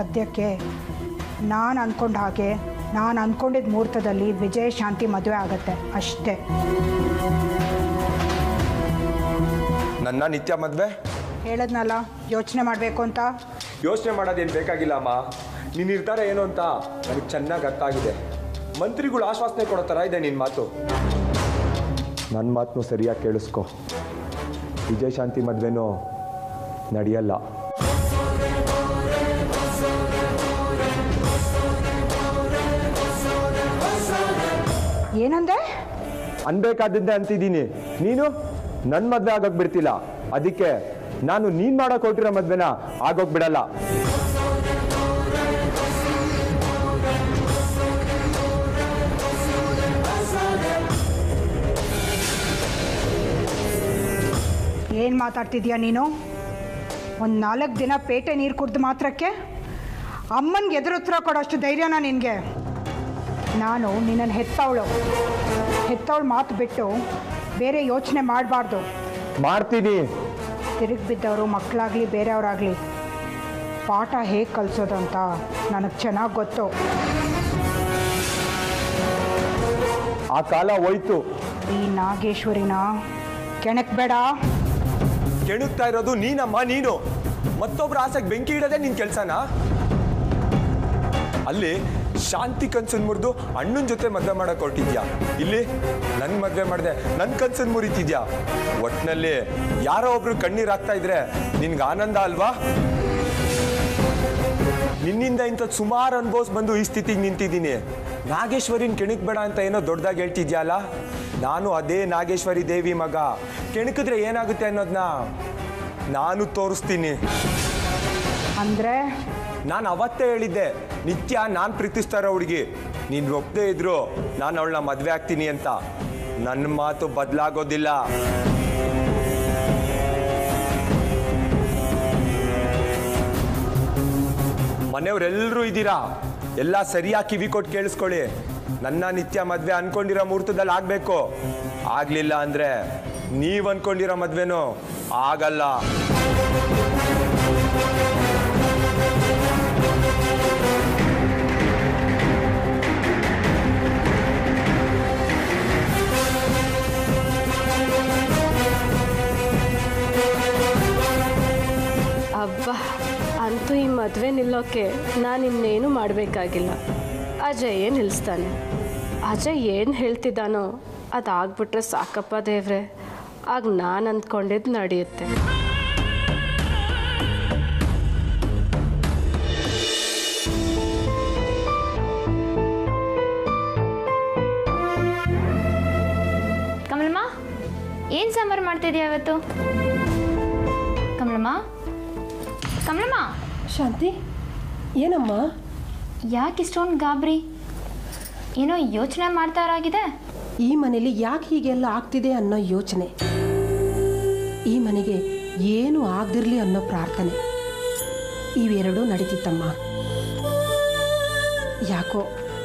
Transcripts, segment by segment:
ಸದ್ಯಕ್ಕೆ ನಾನು ಅಂದ್ಕೊಂಡ ಹಾಗೆ ನಾನು ಅಂದ್ಕೊಂಡಿದ್ದ ಮುಹೂರ್ತದಲ್ಲಿ ವಿಜಯ ಶಾಂತಿ ಮದುವೆ ಆಗುತ್ತೆ ಅಷ್ಟೇ. ನನ್ನ ನಿತ್ಯ ಮದುವೆ? ಹೇಳದ್ನಲ್ಲ ಯೋಚನೆ ಮಾಡಬೇಕು ಅಂತ? ಯೋಚನೆ ಮಾಡೋದೇನು ಬೇಕಾಗಿಲ್ಲ ಅಮ್ಮ. ನಿನ್ನ ನಿರ್ಧಾರ ಏನು ಅಂತ? ನನಗೆ ಚೆನ್ನಾಗಿ ಅರ್ಥ ಆಗಿದೆ ಮಂತ್ರಿಗಳು ಆಶ್ವಾಸನೆ ಕೊಡೋ ಥರ ಇದೆ ನಿನ್ನ ಮಾತು. ನನ್ನ ಮಾತನ್ನು ಸರಿಯಾಗಿ ಕೇಳಿಸ್ಕೊ. ವಿಜಯಶಾಂತಿ ಮದುವೆನೂ ನಡೆಯಲ್ಲ. ಏನಂದೆ? ಅನ್ಬೇಕಾದದ್ದೇ ಅಂತಿದ್ದೀನಿ. ನೀನು? ನನ್ನ ಮದ್ವೆ ಆಗೋಗ್ ಬಿಡ್ತಿಲ್ಲ. ಅದಕ್ಕೆ ನಾನು ನೀನ್ ಮಾಡೋಕೆ ಹೊರಟಿರೋ ಮದ್ವೆನ ಆಗೋಗ್ ಬಿಡಲ್ಲ. ಏನು ಮಾತಾಡ್ತಿದ್ಯಾ ನೀನು? ಒಂದು ನಾಲ್ಕು ದಿನ ಪೇಟೆ ನೀರು ಕುಡ್ದು ಮಾತ್ರಕ್ಕೆ? ಅಮ್ಮನಿಗೆ ಎದುರುತ್ತರ ಕೊಡೋಷ್ಟು ಧೈರ್ಯನ ನಿನಗೆ. ನಾನು ನಿನ್ನನ್ನು ಹೆತ್ತವಳು. ಹೆತ್ತವಳು ಮಾತು ಬಿಟ್ಟು ಬೇರೆ ಯೋಚನೆ ಮಾಡಬಾರ್ದು. ಮಾಡ್ತೀನಿ. ತಿರುಗಿ ಬಿದ್ದವರು ಮಕ್ಕಳಾಗಲಿ ಬೇರೆಯವರಾಗಲಿ ಪಾಠ ಹೇಗೆ ಕಲಿಸೋದು ಅಂತ ನನಗೆ ಚೆನ್ನಾಗಿ ಗೊತ್ತು. ಆ ಕಾಲ ಹೋಯ್ತು. ಈ ನಾಗೇಶ್ವರಿನ ಕೆಣಕ್ಬೇಡ ಕೆಣಕ್ತಾ ಇರೋದು ನೀನಮ್ಮ ನೀನು. ಮತ್ತೊಬ್ರ ಆಸೆಗೆ ಬೆಂಕಿ ಇಡೋದೇ ನಿನ್ ಕೆಲ್ಸನಾ? ಅಲ್ಲಿ ಶಾಂತಿ ಕನ್ಸನ್ ಮುರಿದು ಅಣ್ಣನ ಜೊತೆ ಮದುವೆ ಮಾಡಕ್ ಹೊರಟಿದ್ಯಾ? ಇಲ್ಲಿ ನನ್ ಮದುವೆ ಮಾಡಿದೆ, ನನ್ ಕನ್ಸನ್ ಮುರಿತಿದ್ಯಾ? ಒಟ್ನಲ್ಲಿ ಯಾರೋ ಒಬ್ರು ಕಣ್ಣೀರ್ ಹಾಕ್ತಾ ಇದ್ರೆ ನಿನ್ಗೆ ಆನಂದ ಅಲ್ವಾ? ನಿನ್ನಿಂದ ಇಂಥ ಸುಮಾರು ಅನುಭವಿಸ್ ಬಂದು ಈ ಸ್ಥಿತಿಗೆ ನಿಂತಿದ್ದೀನಿ. ನಾಗೇಶ್ವರಿನ ಕೆಣಕ್ ಬೇಡ ಅಂತ ಏನೋ ದೊಡ್ಡದಾಗಿ ಹೇಳ್ತಿದ್ಯಲ್ಲ? ನಾನು ಅದೇ ನಾಗೇಶ್ವರಿ ದೇವಿ ಮಗ. ಕೆಣಕಿದ್ರೆ ಏನಾಗುತ್ತೆ ಅನ್ನೋದನ್ನ ನಾನು ತೋರಿಸ್ತೀನಿ. ಅಂದರೆ ನಾನು ಅವತ್ತೇ ಹೇಳಿದ್ದೆ, ನಿತ್ಯ ನಾನು ಪ್ರೀತಿಸ್ತಾ ಇರೋ ಹುಡುಗಿ. ನೀನು ಒಪ್ಪದೇ ಇದ್ರು ನಾನು ಅವಳನ್ನ ಮದುವೆ ಆಗ್ತೀನಿ ಅಂತ. ನನ್ನ ಮಾತು ಬದಲಾಗೋದಿಲ್ಲ. ಮನೆಯವರೆಲ್ಲರೂ ಇದ್ದೀರಾ? ಎಲ್ಲ ಸರಿಯಾಗಿ ಕಿವಿ ಕೊಟ್ಟು ಕೇಳಿಸ್ಕೊಳ್ಳಿ. ನನ್ನ ನಿತ್ಯ ಮದುವೆ ಅನ್ಕೊಂಡಿರೋ ಮುಹೂರ್ತದಲ್ಲಿ ಆಗಬೇಕು. ಆಗಲಿಲ್ಲ ಅಂದ್ರೆ ನೀವ್ ಅನ್ಕೊಂಡಿರೋ ಮದುವೆನೂ ಆಗಲ್ಲ. ಅಬ್ಬಾ, ಅಂತೂ ಈ ಮದುವೆ ನಿಲ್ಲೋಕ್ಕೆ ನಾನು ಇನ್ನೇನು ಮಾಡಬೇಕಾಗಿಲ್ಲ. ಅಜಯೇ ನಿಲ್ಲಿಸ್ತಾನೆ ಅಜಯ್ ಏನು ಹೇಳ್ತಿದ್ದಾನೋ ಅದಾಗ್ಬಿಟ್ರೆ ಸಾಕಪ್ಪ ದೇವ್ರೆ. ಆಗ ನಾನು ಅಂದ್ಕೊಂಡಿದ್ದು ನಡೆಯುತ್ತೆ. ಏನು ಸಾಂಬಾರು ಮಾಡ್ತಿದ್ಯಾ ಇವತ್ತು? ಕಮಲಮ್ಮ? ಕಮಲಮ್ಮ? ಶಾಂತಿ ಏನಮ್ಮ? ಯಾಕೆ ಇಷ್ಟೊಂದು ಗಾಬರಿ? ಏನೋ ಯೋಚನೆ ಮಾಡ್ತಾರಾಗಿದೆ. ಈ ಮನೇಲಿ ಯಾಕೆ ಹೀಗೆಲ್ಲ ಆಗ್ತಿದೆ ಅನ್ನೋ ಯೋಚನೆ. ಈ ಮನೆಗೆ ಏನು ಆಗದಿರಲಿ ಅನ್ನೋ ಪ್ರಾರ್ಥನೆ. ಇವೆರಡೂ ನಡೀತಿತ್ತಮ್ಮ. ಯಾಕೋ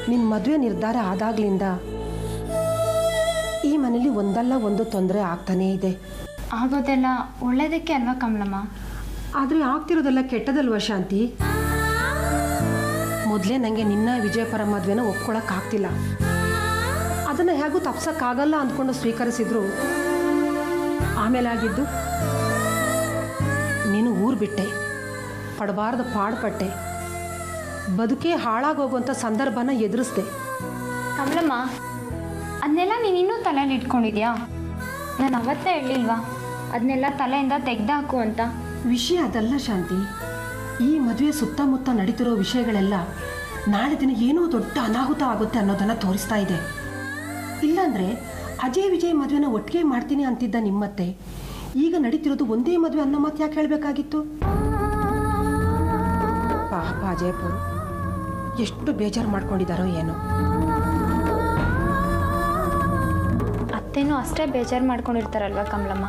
ನಿನ್ನ ಮದುವೆ ನಿರ್ಧಾರ ಆದಾಗ್ಲಿಂದ ಈ ಮನೇಲಿ ಒಂದಲ್ಲ ಒಂದು ತೊಂದರೆ ಆಗ್ತಾನೇ ಇದೆ. ಆಗೋದೆಲ್ಲ ಒಳ್ಳೇದಕ್ಕೆ ಅಲ್ವಾ ಕಮಲಮ್ಮ? ಆದರೆ ಆಗ್ತಿರೋದೆಲ್ಲ ಕೆಟ್ಟದಲ್ವಾ ಶಾಂತಿ? ಮೊದಲೇ ನನಗೆ ನಿನ್ನ ವಿಜಯಪುರ ಮದುವೆನ ಒಪ್ಕೊಳಕ್ಕಾಗ್ತಿಲ್ಲ ಅದನ್ನು ಹೇಗೂ ತಪ್ಸಕ್ಕಾಗಲ್ಲ ಅಂದ್ಕೊಂಡು ಸ್ವೀಕರಿಸಿದ್ರು. ಆಮೇಲೆ ಆಗಿದ್ದು ನೀನು ಊರು ಬಿಟ್ಟೆ ಪಡಬಾರ್ದ ಪಾಡ್ಪಟ್ಟೆ ಬದುಕೇ ಹಾಳಾಗೋಗುವಂಥ ಸಂದರ್ಭನ ಎದುರಿಸ್ದೆ. ಕಮಲಮ್ಮ ಅದನ್ನೆಲ್ಲ ನೀನು ಇನ್ನೂ ತಲೆಯಲ್ಲಿ ಇಟ್ಕೊಂಡಿದ್ಯಾ? ನಾನು ಅವತ್ತೇ ಹೇಳಿಲ್ವಾ? ಅದನ್ನೆಲ್ಲ ತಲೆಯಿಂದ ತೆಗ್ದಾಕು ಅಂತ. ವಿಷಯ ಅದಲ್ಲ ಶಾಂತಿ. ಈ ಮದುವೆ ಸುತ್ತಮುತ್ತ ನಡೀತಿರೋ ವಿಷಯಗಳೆಲ್ಲ ನಾಳೆ ದಿನ ಏನೋ ದೊಡ್ಡ ಅನಾಹುತ ಆಗುತ್ತೆ ಅನ್ನೋದನ್ನ ತೋರಿಸ್ತಾ ಇದೆ. ಇಲ್ಲಾಂದರೆ ಅಜಯ್ ವಿಜಯ್ ಮದುವೆನ ಒಟ್ಟಿಗೆ ಮಾಡ್ತೀನಿ ಅಂತಿದ್ದ ನಿಮ್ಮತ್ತೆ, ಈಗ ನಡೀತಿರೋದು ಒಂದೇ ಮದುವೆ ಅನ್ನೋ ಮಾತು ಯಾಕೆ ಹೇಳಬೇಕಾಗಿತ್ತು? ಪಾಪ ಅಜಯಪುರ್ ಎಷ್ಟು ಬೇಜಾರು ಮಾಡ್ಕೊಂಡಿದ್ದಾರೋ ಏನೋ. ಅತ್ತೇನೂ ಅಷ್ಟೇ ಬೇಜಾರು ಮಾಡ್ಕೊಂಡಿರ್ತಾರಲ್ವ ಕಮಲಮ್ಮ?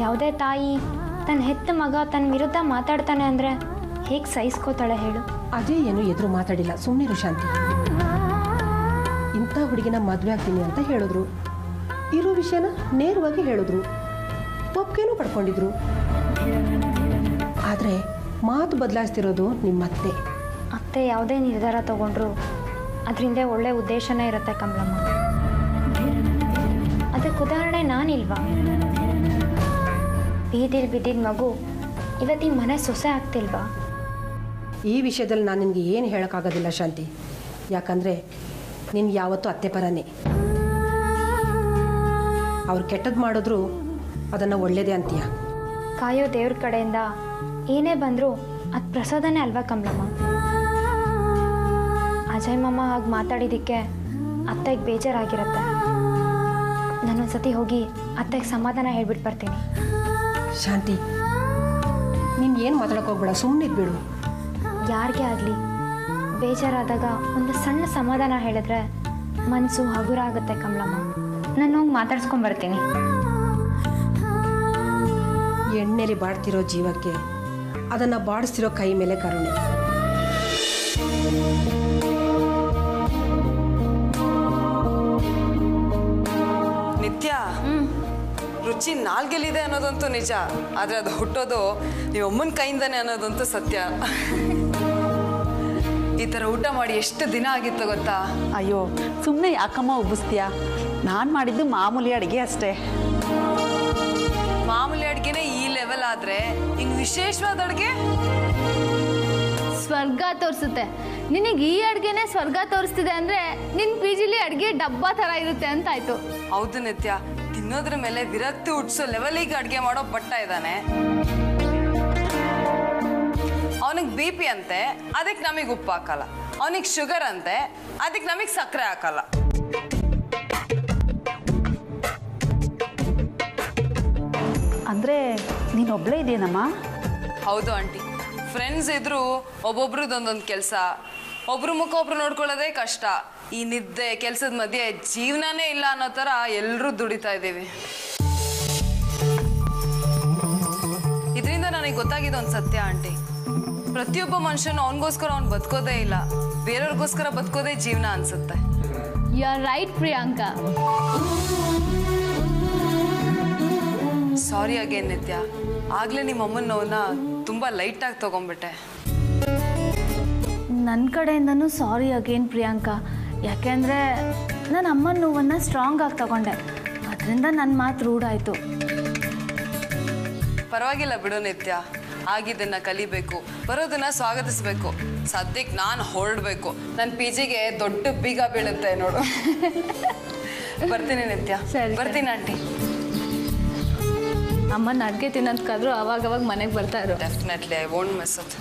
ಯಾವುದೇ ತಾಯಿ ತನ್ನ ಹೆತ್ತ ಮಗ ತನ್ನ ವಿರುದ್ಧ ಮಾತಾಡ್ತಾನೆ ಅಂದರೆ ಹೇಗೆ ಸಹಿಸ್ಕೋತಾಳೆ ಹೇಳು? ಅಜಯ್ ಏನು ಎದುರು ಮಾತಾಡಿಲ್ಲ ಸುಮ್ಮನೆ ಶಾಂತಿ. ಇಂಥ ಹುಡುಗಿನ ಮದುವೆ ಆಗ್ತೀನಿ ಅಂತ ಹೇಳಿದ್ರು. ಇರೋ ವಿಷಯನ ನೇರವಾಗಿ ಹೇಳಿದ್ರು. ಒಪ್ಪಿಗೆನೂ ಪಡ್ಕೊಂಡಿದ್ರು. ಆದರೆ ಮಾತು ಬದಲಾಯಿಸ್ತಿರೋದು ನಿಮ್ಮತ್ತೆ. ಅತ್ತೆ ಯಾವುದೇ ನಿರ್ಧಾರ ತಗೊಂಡ್ರು ಅದರಿಂದ ಒಳ್ಳೆ ಉದ್ದೇಶನೇ ಇರುತ್ತೆ ಕಮಲಮ್ಮ. ಅದಕ್ಕೆ ಉದಾಹರಣೆ ನಾನಿಲ್ವಾ? ಬೀದಿಲ್ ಬಿದ್ದಿದ್ದ ಮಗು ಇವತ್ತಿನ ಮನೆ ಸೊಸೆ ಆಗ್ತಿಲ್ವಾ? ಈ ವಿಷಯದಲ್ಲಿ ನಾನು ನಿನಗೆ ಏನು ಹೇಳೋಕ್ಕಾಗೋದಿಲ್ಲ ಶಾಂತಿ. ಯಾಕಂದರೆ ನಿನ್ಗೆ ಯಾವತ್ತೂ ಅತ್ತೆ ಪರನೇ. ಅವ್ರು ಕೆಟ್ಟದ್ದು ಮಾಡಿದ್ರು ಅದನ್ನು ಒಳ್ಳೇದೇ ಅಂತೀಯ? ಕಾಯೋ ದೇವ್ರ ಕಡೆಯಿಂದ ಏನೇ ಬಂದರೂ ಅದು ಪ್ರಸಾದನೇ ಅಲ್ವಾ ಕಮಲಮ್ಮ? ಅಜಯ್ ಮಾಮ ಹಾಗೆ ಮಾತಾಡಿದ್ದಕ್ಕೆ ಅತ್ತೆಗೆ ಬೇಜಾರಾಗಿರುತ್ತೆ. ನಾನೊಂದ್ಸತಿ ಹೋಗಿ ಅತ್ತೆಗೆ ಸಮಾಧಾನ ಹೇಳ್ಬಿಟ್ಟು ಬರ್ತೀನಿ. ಶಾಂತಿ ನೀನು ಏನು ಮಾತಾಡೋಕೆ ಹೋಗ್ಬೇಡ ಸುಮ್ಮನೆ ಬಿಡು. ಯಾರಿಗೇ ಆಗಲಿ? ಬೇಜಾರಾದಾಗ ಒಂದು ಸಣ್ಣ ಸಮಾಧಾನ ಹೇಳಿದ್ರೆ ಮನಸ್ಸು ಹಗುರ ಆಗುತ್ತೆ ಕಮಲಮ್ಮ. ನಾನು ಹೋಗಿ ಮಾತಾಡ್ಸ್ಕೊಂಡು ಬರ್ತೀನಿ. ಎಣ್ಣೆಲಿ ಬಾಡ್ತಿರೋ ಜೀವಕ್ಕೆ ಅದನ್ನು ಬಾಡಿಸ್ತಿರೋ ಕೈ ಮೇಲೆ ಕರುಣೆ. ರುಚಿ ನಾಲ್ಗೆಲಿದೆ ಅನ್ನೋದಂತೂ ನಿಜ ಆದ್ರೆ ಅದು ಹುಟ್ಟೋದು ನೀವು ಅಮ್ಮನ ಕೈಯಿಂದಾನೆ ಅನ್ನೋದಂತೂ ಸತ್ಯ. ಈ ಥರ ಊಟ ಮಾಡಿ ಎಷ್ಟು ದಿನ ಆಗಿತ್ತು ಗೊತ್ತಾ? ಅಯ್ಯೋ ಸುಮ್ಮನೆ ಯಾಕಮ್ಮ ಉಬ್ಬಿಸ್ತೀಯಾ? ನಾನು ಮಾಡಿದ್ದು ಮಾಮೂಲಿ ಅಡುಗೆ ಅಷ್ಟೇ. ಮಾಮೂಲಿ ಅಡುಗೆನೇ ಈ ಲೆವೆಲ್ ಆದ್ರೆ ಹಿಂಗೆ ವಿಶೇಷವಾದ ಅಡುಗೆ? ಸ್ವರ್ಗ ತೋರಿಸುತ್ತೆ. ನಿನಗೆ ಈ ಅಡುಗೆನೇ ಸ್ವರ್ಗ ತೋರಿಸ್ತಿದೆ ಅಂದರೆ ನಿನ್ನ ಪಿ ಜಿಲಿ ಅಡುಗೆ ಡಬ್ಬ ಥರ ಇರುತ್ತೆ ಅಂತ ಆಯಿತು ಹೌದು ನಿತ್ಯ. ತಿನ್ನೋದ್ರ ಮೇಲೆ ವಿರಕ್ತಿ ಹುಟ್ಟಿಸೋ ಲೆವೆಲಿಗೆ ಅಡುಗೆ ಮಾಡೋ ಬಟ್ಟ ಇದ್ದಾನೆ. ಅವನಿಗೆ ಬಿ ಪಿ ಅಂತೆ ಅದಕ್ಕೆ ನಮಗೆ ಉಪ್ಪು ಹಾಕಲ್ಲ. ಅವನಿಗೆ ಶುಗರ್ ಅಂತೆ ಅದಕ್ಕೆ ನಮಗೆ ಸಕ್ಕರೆ ಹಾಕಲ್ಲ. ಅಂದರೆ ನೀನು ಒಬ್ಬಳೇ ಇದೇನಮ್ಮ ಹೌದು ಆಂಟಿ. ಫ್ರೆಂಡ್ಸ್ ಇದ್ರು ಒಬ್ಬೊಬ್ರದ್ದು ಒಂದೊಂದು ಕೆಲಸ. ಒಬ್ರು ಮುಖ ಒಬ್ರು ನೋಡ್ಕೊಳ್ಳೋದೇ ಕಷ್ಟ. ಈ ನಿದ್ದೆ ಕೆಲಸದ ಮಧ್ಯೆ ಜೀವನನೇ ಇಲ್ಲ ಅನ್ನೋ ಥರ ಎಲ್ಲರೂ ದುಡಿತಾ ಇದ್ದೀವಿ. ಇದರಿಂದ ನನಗೆ ಗೊತ್ತಾಗಿದೆ ಒಂದು ಸತ್ಯ ಆಂಟಿ. ಪ್ರತಿಯೊಬ್ಬ ಮನುಷ್ಯನು ಅವನಿಗೋಸ್ಕರ ಅವ್ನು ಬದುಕೋದೇ ಇಲ್ಲ. ಬೇರೆಯವ್ರಿಗೋಸ್ಕರ ಬದುಕೋದೇ ಜೀವನ ಅನ್ಸುತ್ತೆ. You are right Priyanka. Sorry again Nitya. ಆಗ್ಲೇ ನಿಮ್ಮ ಅಮ್ಮನ ನೋವನ್ನ ತುಂಬಾ ಲೈಟಾಗಿ ತಗೊಂಡ್ಬಿಟ್ಟೆ. ನನ್ನ ಕಡೆಯಿಂದನೂ ಸಾರಿ ಅಗೇನ್ ಪ್ರಿಯಾಂಕಾ. ಯಾಕೆಂದರೆ ನನ್ನ ಅಮ್ಮನ ನೋವನ್ನು ಸ್ಟ್ರಾಂಗ್ ಆಗಿ ತಗೊಂಡೆ. ಅದರಿಂದ ನನ್ನ ಮಾತು ರೂಢಾಯಿತು. ಪರವಾಗಿಲ್ಲ ಬಿಡು ನಿತ್ಯ. ಆಗಿದ್ದನ್ನ ಕಲಿಬೇಕು ಬರೋದನ್ನ ಸ್ವಾಗತಿಸ್ಬೇಕು. ಸದ್ಯಕ್ಕೆ ನಾನು ಹೊರಡ್ಬೇಕು. ನನ್ನ ಪಿ ಜಿಗೆ ದೊಡ್ಡ ಬೀಗ ಬೀಳುತ್ತೆ ನೋಡು. ಬರ್ತೀನಿ ನಿತ್ಯ. ಸರಿ, ಬರ್ತೀನಿ ಆಂಟಿ. ಅಮ್ಮನ ಅಡುಗೆ ತಿನ್ನೋದಕ್ಕಾದ್ರೂ ಅವಾಗವಾಗ ಮನೆಗೆ ಬರ್ತಾ ಇರೋ. Definitely I won't miss it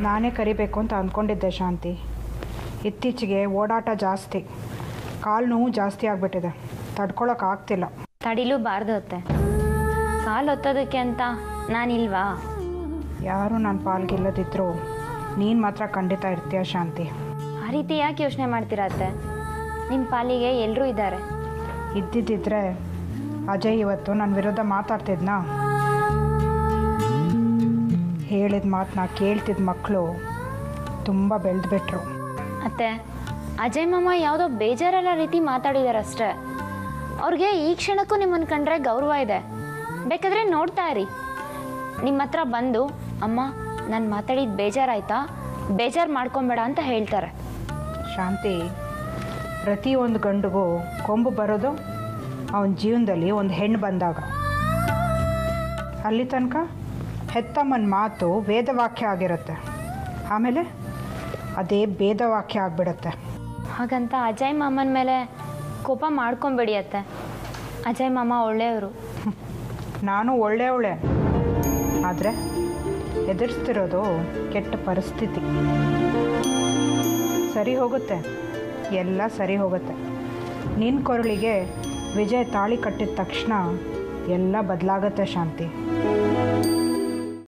ನಾನೇ ಕರಿಬೇಕು ಅಂತ ಅಂದ್ಕೊಂಡಿದ್ದೆ ಶಾಂತಿ. ಇತ್ತೀಚೆಗೆ ಓಡಾಟ ಜಾಸ್ತಿ. ಕಾಲು ನೋವು ಜಾಸ್ತಿ ಆಗಿಬಿಟ್ಟಿದೆ. ತಡ್ಕೊಳಕ್ ಆಗ್ತಿಲ್ಲ. ತಡಿಲೂಬಾರ್ದು ಅತ್ತೆ. ಕಾಲು ಒತ್ತೋದಕ್ಕೆ ಅಂತ ನಾನಿಲ್ವಾ? ಯಾರು ನನ್ನ ಪಾಲ್ಗಿಲ್ಲದಿದ್ದರೂ ನೀನು ಮಾತ್ರ ಖಂಡಿತ ಇರ್ತೀಯ ಶಾಂತಿ. ಆ ರೀತಿ ಯಾಕೆ ಯೋಚನೆ ಮಾಡ್ತೀರಾ ಅತ್ತೆ? ನಿಮ್ಮ ಪಾಲಿಗೆ ಎಲ್ಲರೂ ಇದ್ದಾರೆ. ಇದ್ದಿದ್ದಿದ್ರೆ ಅಜಯ್ ಇವತ್ತು ನನ್ನ ವಿರುದ್ಧ ಮಾತಾಡ್ತಿದ್ನಾ? ಹೇಳಿದ ಮಾತನ್ನ ಕೇಳ್ತಿದ್ದ ಮಕ್ಕಳು ತುಂಬ ಬೆಳೆದ್ಬಿಟ್ರು. ಅತ್ತೆ ಅಜಯ್ ಮಾಮ ಯಾವುದೋ ಬೇಜಾರಲ್ಲ ರೀತಿ ಮಾತಾಡಿದಾರಷ್ಟೇ. ಅವ್ರಿಗೆ ಈ ಕ್ಷಣಕ್ಕೂ ನಿಮ್ಮನ್ನು ಕಂಡ್ರೆ ಗೌರವ ಇದೆ. ಬೇಕಾದ್ರೆ ನೋಡ್ತಾ ಇರಿ. ನಿಮ್ಮ ಹತ್ರ ಬಂದು ಅಮ್ಮ ನಾನು ಮಾತಾಡಿದ ಬೇಜಾರಾಯ್ತಾ? ಬೇಜಾರು ಮಾಡ್ಕೊಬೇಡ ಅಂತ ಹೇಳ್ತಾರೆ. ಶಾಂತಿ ಪ್ರತಿಯೊಂದು ಗಂಡಿಗೂ ಕೊಂಬು ಬರೋದು ಅವನ ಜೀವನದಲ್ಲಿ ಒಂದು ಹೆಣ್ಣು ಬಂದಾಗ. ಅಲ್ಲಿ ತನಕ ಹೆತ್ತಮ್ಮನ ಮಾತು ವೇದವಾಕ್ಯ ಆಗಿರುತ್ತೆ. ಆಮೇಲೆ ಅದೇ ಭೇದವಾಕ್ಯ ಆಗಿಬಿಡುತ್ತೆ. ಹಾಗಂತ ಅಜಯ್ ಮಾಮನ ಮೇಲೆ ಕೋಪ ಮಾಡ್ಕೊಂಬಿಡಿಯತ್ತೆ ಅಜಯ್ ಮಾಮ ಒಳ್ಳೆಯವರು. ನಾನು ಒಳ್ಳೆಯವಳೆ. ಆದರೆ ಎದುರಿಸ್ತಿರೋದು ಕೆಟ್ಟ ಪರಿಸ್ಥಿತಿ. ಸರಿ ಹೋಗುತ್ತೆ. ಎಲ್ಲ ಸರಿ ಹೋಗುತ್ತೆ. ನಿನ್ನ ಕೊರಳಿಗೆ ವಿಜಯ್ ತಾಳಿ ಕಟ್ಟಿದ ತಕ್ಷಣ ಎಲ್ಲ ಬದಲಾಗತ್ತೆ ಶಾಂತಿ.